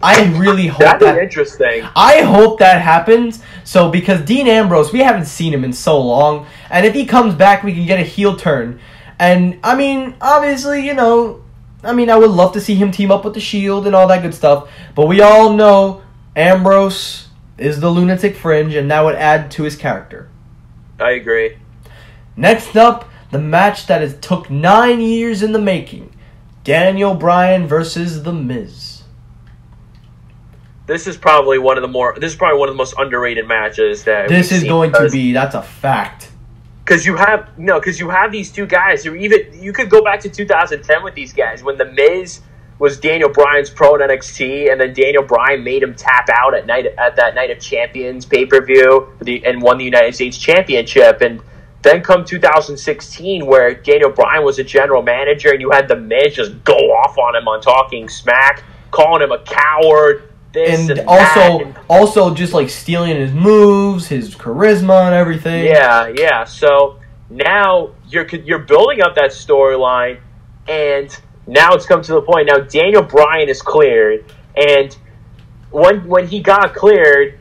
I really hope That'd that be interesting. I hope that happens. So because Dean Ambrose, we haven't seen him in so long, and if he comes back, we can get a heel turn. And I mean, obviously, you know, I mean, I would love to see him team up with the Shield and all that good stuff. But we all know Ambrose is the lunatic fringe, and that would add to his character. I agree. Next up, the match that has took nine years in the making: Daniel Bryan versus The Miz. This is probably one of the more. This is probably one of the most underrated matches that This we've is seen going to be. That's a fact. because you have no because you have these two guys who even you could go back to 2010 with these guys when the Miz was Daniel Bryan's pro in NXT and then Daniel Bryan made him tap out at night at that Night of Champions pay per view and won the United States Championship and then come 2016 where Daniel Bryan was a general manager and you had the Miz just go off on him on talking smack calling him a coward this and and, also and- also just like stealing his moves, his charisma and everything. Yeah, yeah. So now you're you're building up that storyline, and now it's come to the point. Now Daniel Bryan is cleared, and when when he got cleared,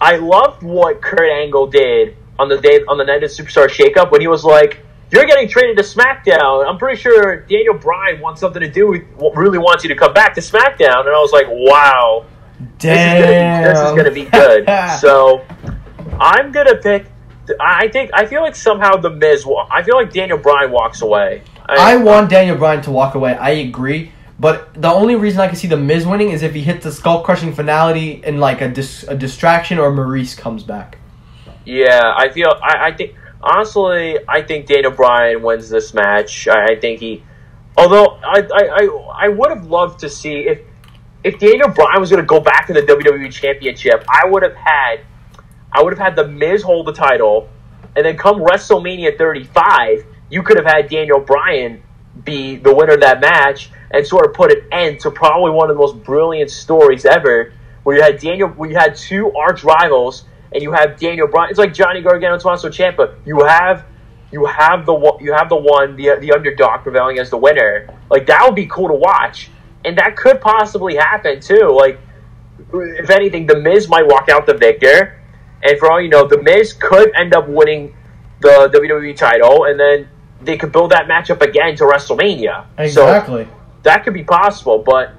I loved what Kurt Angle did on the day on the night of Superstar Shakeup when he was like. You're getting traded to SmackDown. I'm pretty sure Daniel Bryan wants something to do with, really wants you to come back to SmackDown. And I was like, wow, Damn. this is gonna be, this is gonna be good. *laughs* so I'm gonna pick. I think I feel like somehow the Miz. I feel like Daniel Bryan walks away. I want Daniel Bryan to walk away. I agree. But the only reason I can see the Miz winning is if he hits the skull crushing finale and like a, dis- a distraction or Maurice comes back. Yeah, I feel. I, I think honestly, I think Daniel Bryan wins this match. I, I think he. Although I, I, I, I would have loved to see if if Daniel Bryan was going to go back to the WWE Championship, I would have had I would have had the Miz hold the title, and then come WrestleMania 35, you could have had Daniel Bryan be the winner of that match and sort of put an end to probably one of the most brilliant stories ever, where you had Daniel, where you had two arch rivals, and you have Daniel Bryan. It's like Johnny Gargano and Tommaso Ciampa. You have you have the you have the one the the underdog prevailing as the winner. Like that would be cool to watch, and that could possibly happen too. Like if anything, the Miz might walk out the victor, and for all you know, the Miz could end up winning the WWE title, and then they could build that matchup again to WrestleMania. So Exactly. that could be possible, but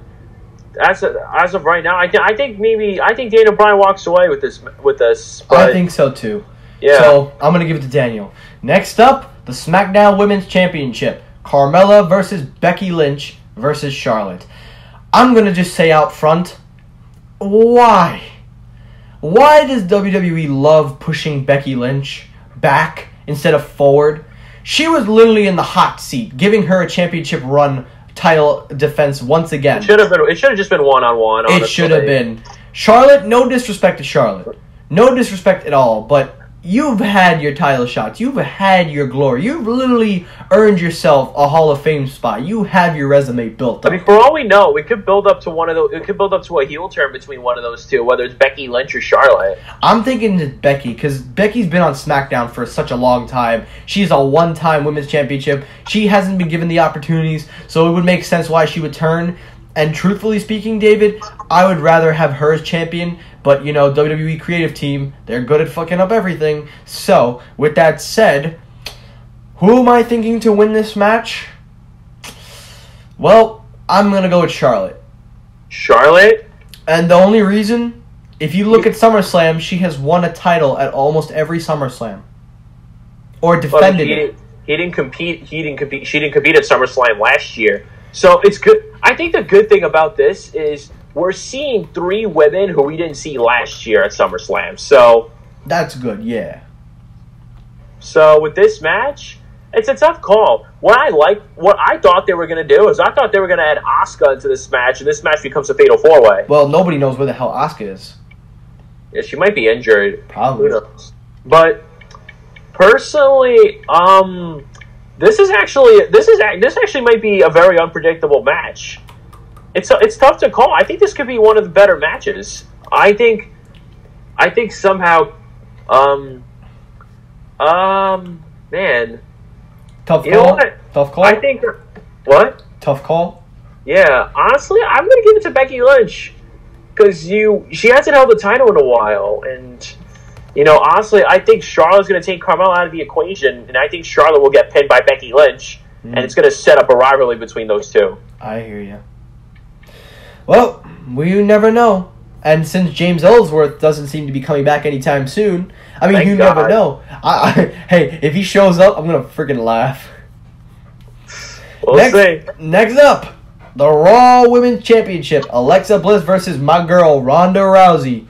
as of, as of right now, I, th- I think maybe I think Daniel Bryan walks away with this with this. I think so too. yeah, So I'm gonna give it to Daniel. Next up, the SmackDown Women's Championship: Carmella versus Becky Lynch versus Charlotte. I'm gonna just say out front, why? Why does WWE love pushing Becky Lynch back instead of forward? She was literally in the hot seat, giving her a championship run title defense once again. it should have been. It should have just been one on one. It should have been. Charlotte, no disrespect to Charlotte. No disrespect at all, but you've had your title shots. You've had your glory. You've literally earned yourself a Hall of Fame spot. You have your resume built up. I mean, for all we know, we could build up to one of those. It could build up to a heel turn between one of those two, whether it's Becky Lynch or Charlotte. I'm thinking it's Becky because Becky's been on SmackDown for such a long time. She's a one-time women's championship. She hasn't been given the opportunities, so it would make sense why she would turn. And truthfully speaking, David, I would rather have her as champion. But you know, WWE creative team, they're good at fucking up everything. So, with that said, who am I thinking to win this match? Well, I'm gonna go with Charlotte. Charlotte. And the only reason, if you look at SummerSlam, she has won a title at almost every SummerSlam. Or defended he, it. didn't, he didn't compete. He didn't compete. She didn't compete at SummerSlam last year. So it's good. I think the good thing about this is we're seeing three women who we didn't see last year at SummerSlam. So That's good, yeah. so with this match, it's a tough call. What I like, what I thought they were going to do is I thought they were going to add Asuka into this match, and this match becomes a fatal four way. Well, nobody knows where the hell Asuka is. Yeah, she might be injured. Who Probably. knows? But personally, um, this is actually this is this actually might be a very unpredictable match. It's it's tough to call. I think this could be one of the better matches. I think, I think somehow, um, um, man, Tough call. Tough call. I think what? Tough call. Yeah, honestly, I'm gonna give it to Becky Lynch because you she hasn't held the title in a while, and you know, honestly, I think Charlotte's gonna take Carmella out of the equation, and I think Charlotte will get pinned by Becky Lynch, Mm. and it's gonna set up a rivalry between those two. I hear you. Well, we never know. And since James Ellsworth doesn't seem to be coming back anytime soon, I mean, Thank you never know. I, I, hey, if he shows up, I'm gonna freaking laugh. We'll next, see. next up, the Raw Women's Championship: Alexa Bliss versus my girl Ronda Rousey.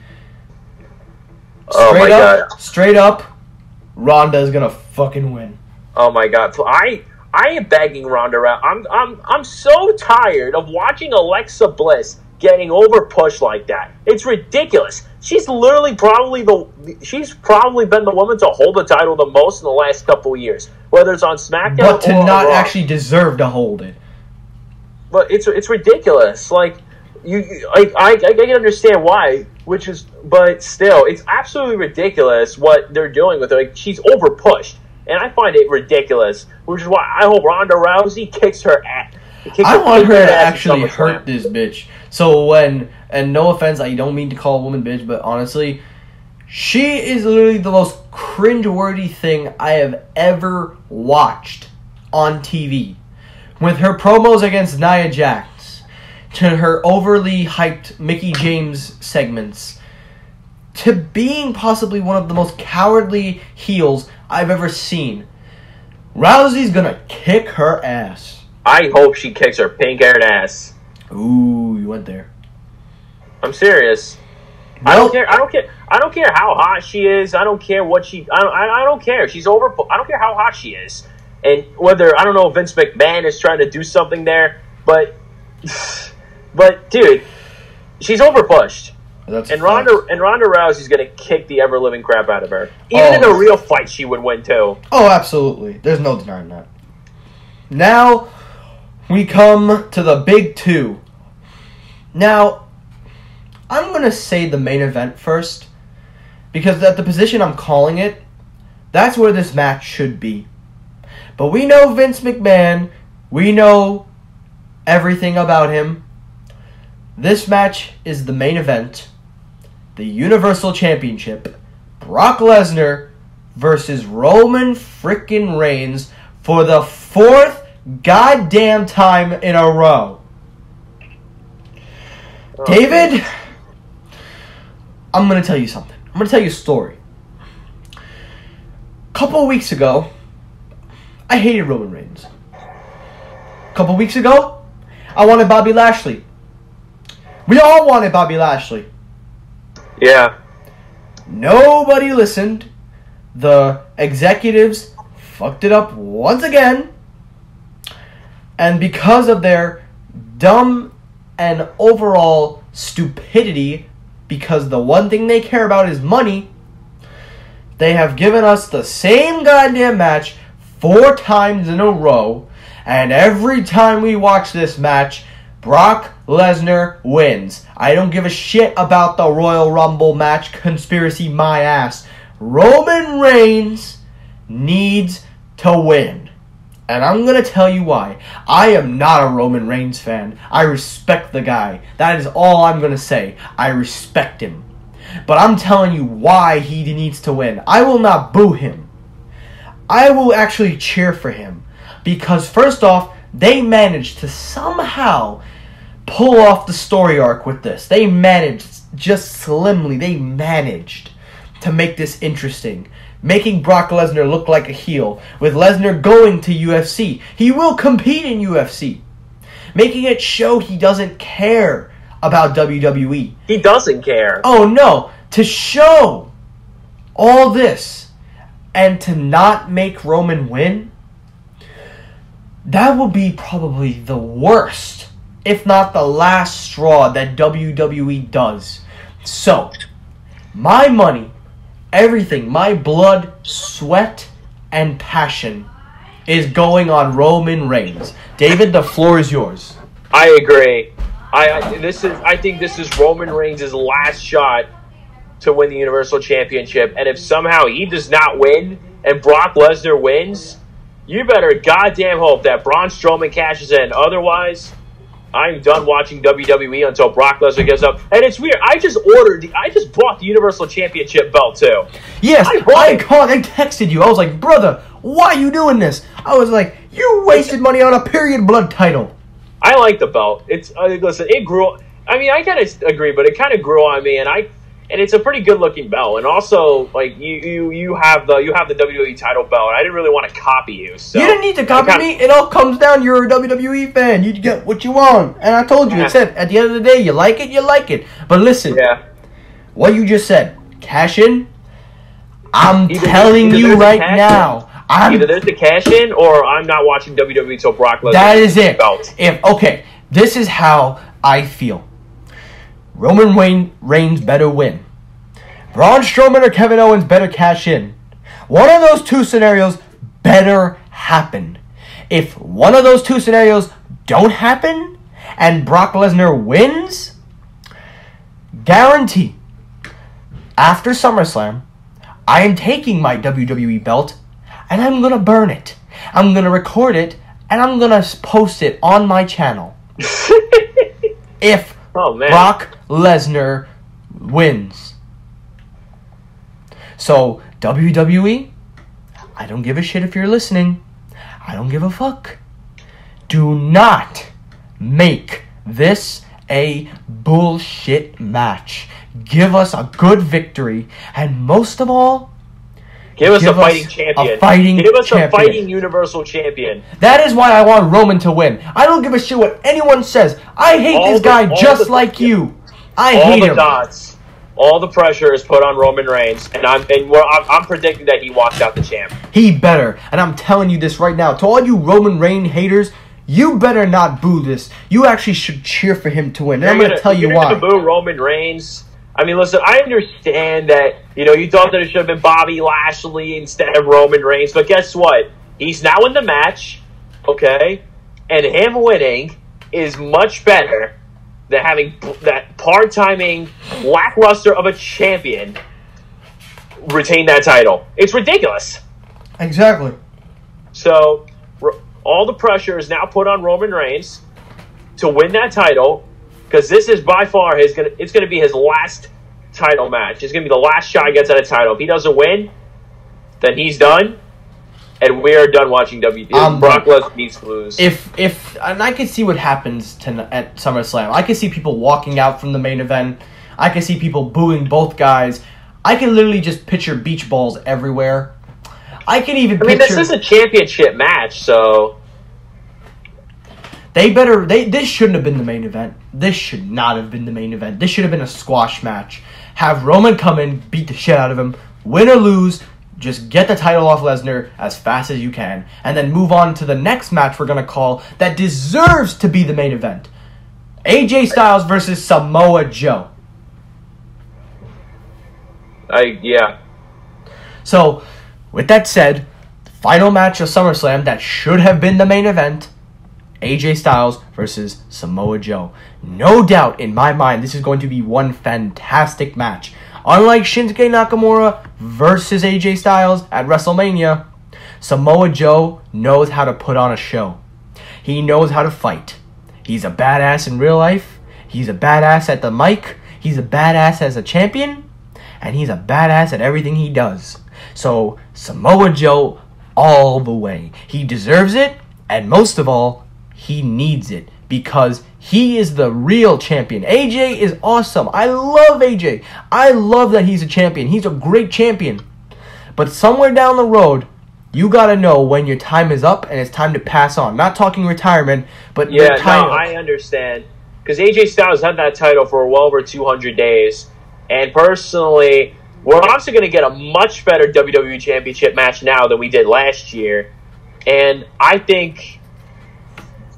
Oh my up, God. straight up, Ronda's gonna fucking win. Oh my god! I I am begging Ronda Rousey. I'm I'm I'm so tired of watching Alexa Bliss getting over pushed like that. It's ridiculous. She's literally probably the she's probably been the woman to hold the title the most in the last couple years, whether it's on SmackDown But to not Raw. actually deserve to hold it. But it's it's ridiculous. Like you, I, I I can understand why, which is, but still, it's absolutely ridiculous what they're doing with her. Like she's over pushed, and I find it ridiculous. Which is why I hope Ronda Rousey kicks her ass. Kicks I want her to actually hurt this bitch. So when, and no offense, I don't mean to call a woman bitch, but honestly, she is literally the most cringeworthy thing I have ever watched on TV. With her promos against Nia Jax, to her overly hyped Mickie James segments, to being possibly one of the most cowardly heels I've ever seen. Rousey's gonna kick her ass. I hope she kicks her pink haired ass. Ooh, you went there. I'm serious. I don't care. I don't care. I don't care how hot she is. I don't care what she. I don't. I, I don't care. She's over. I don't care how hot she is, and whether I don't know Vince McMahon is trying to do something there, but, *sighs* but dude, she's overpushed, That's and Ronda fact. and Ronda Rousey's gonna kick the ever living crap out of her. Even oh. in Oh. a real fight, she would win too. Oh, absolutely. There's no denying that. Now we come to the big two. Now, I'm gonna say the main event first because at the position I'm calling it, that's where this match should be. But we know Vince McMahon. We know everything about him. This match is the main event. The Universal Championship. Brock Lesnar versus Roman frickin' Reigns for the fourth goddamn time in a row. Oh, David, I'm gonna tell you something. I'm gonna tell you a story. A Couple weeks ago, I hated Roman Reigns. A Couple weeks ago, I wanted Bobby Lashley. We all wanted Bobby Lashley. Yeah. Nobody listened. The executives fucked it up once again. And because of their dumb and overall stupidity, because the one thing they care about is money, they have given us the same goddamn match four times in a row. And every time we watch this match, Brock Lesnar wins. I don't give a shit about the Royal Rumble match conspiracy, my ass. Roman Reigns needs to win. And I'm gonna tell you why. I am not a Roman Reigns fan. I respect the guy. That is all I'm gonna say. I respect him. But I'm telling you why he needs to win. I will not boo him. I will actually cheer for him. Because, first off, they managed to somehow pull off the story arc with this. They managed, just slimly, they managed to make this interesting. Making Brock Lesnar look like a heel. With Lesnar going to UFC. He will compete in UFC. Making it show he doesn't care about WWE. He doesn't care. Oh no, to show all this and to not make Roman win, that would be probably the worst, if not the last straw that WWE does. So, my money, everything, my blood, sweat, and passion is going on Roman Reigns. David, the floor is yours. I agree. I, I this is I think this is Roman Reigns' last shot to win the Universal Championship, and if somehow he does not win and Brock Lesnar wins, you better goddamn hope that Braun Strowman cashes in. Otherwise, I'm done watching WWE until Brock Lesnar gets up. And it's weird. I just ordered the. I just bought the Universal Championship belt too. Yes, I I, called. I texted you. I was like, brother, why are you doing this? I was like, you wasted money on a period blood title. I like the belt. It's uh, listen. It grew. I mean, I kind of agree, but it kind of grew on me, and I and it's a pretty good looking belt. And also, like you, you, you have the you have the WWE title belt. I didn't really want to copy you. So you didn't need to copy kinda- me. It all comes down. You're a WWE fan. You get what you want. And I told you. Yeah. It said at the end of the day, you like it, you like it. But listen, Yeah. what you just said, cash in. I'm Either- telling either you right in- now. I'm Either there's the cash in, or I'm not watching WWE till Brock Lesnar. That is it. Belt. If okay, this is how I feel. Roman Wayne Reigns better win. Braun Strowman or Kevin Owens better cash in. One of those two scenarios better happen. If one of those two scenarios don't happen and Brock Lesnar wins, guarantee after SummerSlam, I am taking my WWE belt and I'm gonna burn it. I'm gonna record it and I'm gonna post it on my channel. *laughs* if Oh man. Brock Lesnar wins. So, WWE, I don't give a shit if you're listening. I don't give a fuck. Do not make this a bullshit match. Give us a good victory. And most of all, Give us Give a us fighting a champion. fighting Give us champion. a fighting universal champion. that is why I want Roman to win. I don't give a shit what anyone says. I hate All this the- guy just the- like you. I All hate the him. dots, all the pressure is put on Roman Reigns, and I'm and I'm, I'm predicting that he walks out the champ. He better. And I'm telling you this right now. To all you Roman Reigns haters, you better not boo this. You actually should cheer for him to win. And I'm going to tell you why. Boo Roman Reigns. I mean, listen. I understand that you know you thought that it should have been Bobby Lashley instead of Roman Reigns, but guess what? He's now in the match, okay, and him winning is much better than having that part timing lackluster of a champion retain that title. It's ridiculous. Exactly. So all the pressure is now put on Roman Reigns to win that title because this is by far his gonna it's gonna be his last title match. It's gonna be the last shot he gets at a title. If he doesn't win, then he's done, and we are done watching W. I'm um, Brock. Lesnar needs to lose. If if and I can see what happens to, at SummerSlam. I can see people walking out from the main event. I can see people booing both guys. I can literally just picture beach balls everywhere. I can even I mean, picture this is a championship match, so they better they this shouldn't have been the main event. This should not have been the main event. This should have been a squash match. Have Roman come in, beat the shit out of him, win or lose, just get the title off Lesnar as fast as you can, and then move on to the next match we're gonna call that deserves to be the main event. AJ Styles versus Samoa Joe. I yeah. So, with that said, final match of SummerSlam that should have been the main event AJ Styles versus Samoa Joe. No doubt in my mind, this is going to be one fantastic match. Unlike Shinsuke Nakamura versus AJ Styles at WrestleMania, Samoa Joe knows how to put on a show. He knows how to fight. He's a badass in real life. He's a badass at the mic. He's a badass as a champion. And he's a badass at everything he does. So, Samoa Joe all the way. He deserves it. And most of all, he needs it because he is the real champion. AJ is awesome. I love AJ. I love that he's a champion. He's a great champion. But somewhere down the road, you gotta know when your time is up and it's time to pass on. Not talking retirement, but Yeah, your time. no, I understand. Because AJ Styles had that title for well over 200 days. And personally, we're also going to get a much better WWE Championship match now than we did last year. And I think,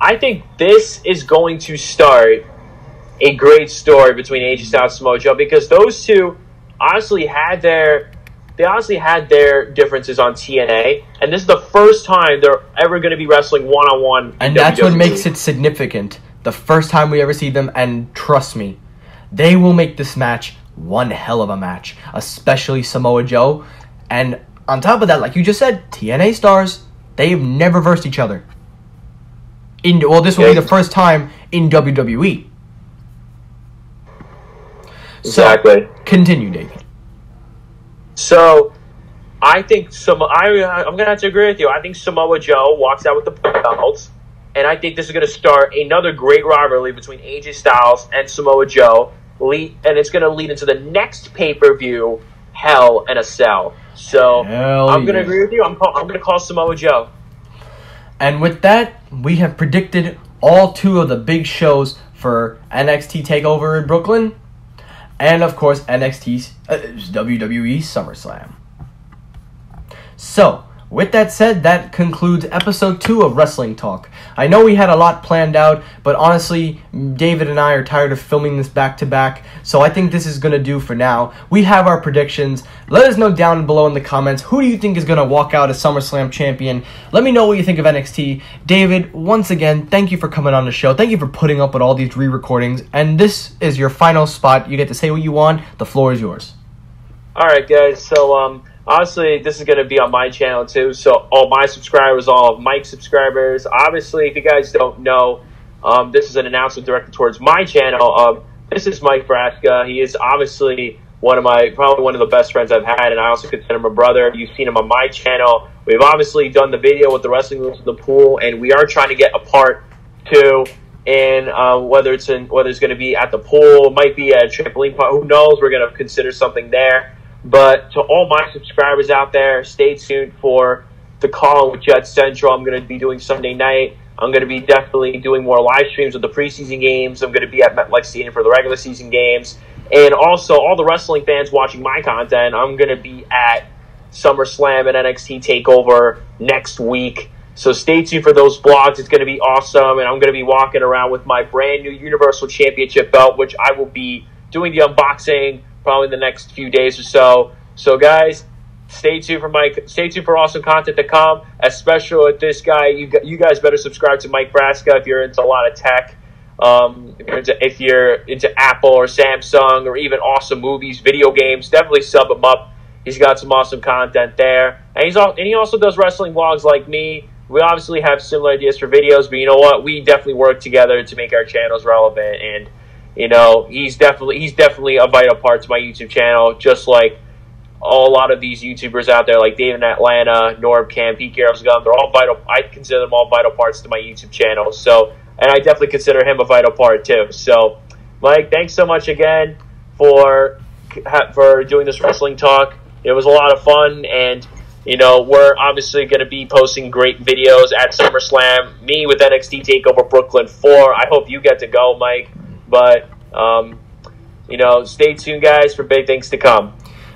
I think this is going to start a great story between AJ Styles and Samoa Joe because those two honestly had their they honestly had their differences on TNA, and this is the first time they're ever going to be wrestling one on one. and that's what makes it significant. The first time we ever see them, and trust me, they will make this match one hell of a match, especially Samoa Joe. And on top of that, like you just said, TNA stars, they've never versed each other. In well, this will be the first time in WWE. Exactly. So, continue, David. So, I think some. I I'm gonna have to agree with you. I think Samoa Joe walks out with the belts, and I think this is gonna start another great rivalry between AJ Styles and Samoa Joe. Lead, and it's gonna lead into the next pay per view, Hell in a Cell. So Hell I'm gonna agree with you. I'm call, I'm gonna call Samoa Joe. And with that, we have predicted all two of the big shows for NXT Takeover in Brooklyn, and of course NXT uh, WWE SummerSlam. So, with that said, that concludes episode two of Wrestling Talk. I know we had a lot planned out, but honestly, David and I are tired of filming this back to back, so I think this is gonna do for now. We have our predictions. Let us know down below in the comments who do you think is gonna walk out as SummerSlam champion. Let me know what you think of NXT. David, once again, thank you for coming on the show. Thank you for putting up with all these re-recordings, and this is your final spot. You get to say what you want. The floor is yours. All right, guys. So, um, obviously, this is going to be on my channel too. So, all my subscribers, all of Mike's subscribers. Obviously, if you guys don't know, um, this is an announcement directed towards my channel. Um, this is Mike Braska. He is obviously one of my, probably one of the best friends I've had, and I also consider him a brother. You've seen him on my channel. We've obviously done the video with the wrestling moves in the pool, and we are trying to get a part two in uh, whether it's in whether it's going to be at the pool, might be at a trampoline park. Who knows? We're going to consider something there. But to all my subscribers out there, stay tuned for the call with Jet Central. I'm going to be doing Sunday night. I'm going to be definitely doing more live streams of the preseason games. I'm going to be at MetLife Stadium for the regular season games. And also, all the wrestling fans watching my content, I'm going to be at SummerSlam and NXT TakeOver next week. So stay tuned for those blogs. It's going to be awesome. And I'm going to be walking around with my brand new Universal Championship belt, which I will be doing the unboxing probably in the next few days or so. So, guys, stay tuned for Mike. Stay tuned for awesome content to come, especially with this guy. You you guys better subscribe to Mike Braska if you're into a lot of tech. Um, if, you're into, if you're into Apple or Samsung or even awesome movies, video games, definitely sub him up. He's got some awesome content there, and he's al- and he also does wrestling vlogs like me. We obviously have similar ideas for videos, but you know what? We definitely work together to make our channels relevant and you know he's definitely he's definitely a vital part to my youtube channel just like a lot of these youtubers out there like david in atlanta norb cam pete Garrett's gun they're all vital i consider them all vital parts to my youtube channel so and i definitely consider him a vital part too so mike thanks so much again for for doing this wrestling talk it was a lot of fun and you know, we're obviously going to be posting great videos at SummerSlam. Me with NXT TakeOver Brooklyn 4. I hope you get to go, Mike. But, um, you know, stay tuned, guys, for big things to come.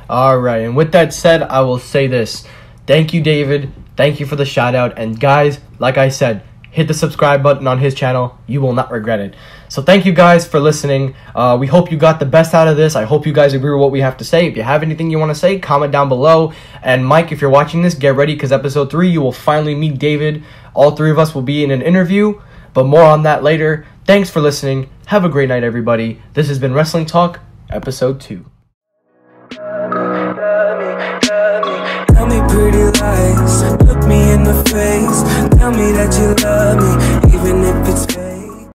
All right, and with that said, I will say this. Thank you, David. Thank you for the shout out. And guys, like I said, hit the subscribe button on his channel. You will not regret it. So thank you guys for listening. Uh, we hope you got the best out of this. I hope you guys agree with what we have to say. If you have anything you want to say, comment down below. And Mike, if you're watching this, get ready because episode three, you will finally meet David. All three of us will be in an interview, but more on that later. Thanks for listening. Have a great night, everybody. This has been Wrestling Talk, episode two. Tell me pretty lies, look me in the face. Tell me that you love me, even if it's fake.